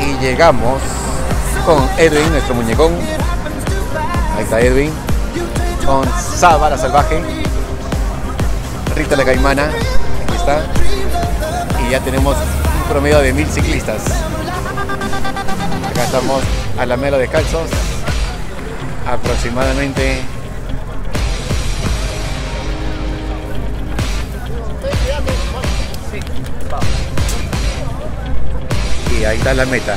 Y llegamos con Edwin, nuestro muñecón. Ahí está Edwin. Con Saba, la salvaje. Rita la caimana. Aquí está. Y ya tenemos un promedio de mil ciclistas. Acá estamos a la melo descalzos. Aproximadamente. Y ahí está la meta.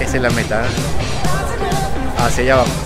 Esa es la meta. Hacia allá vamos.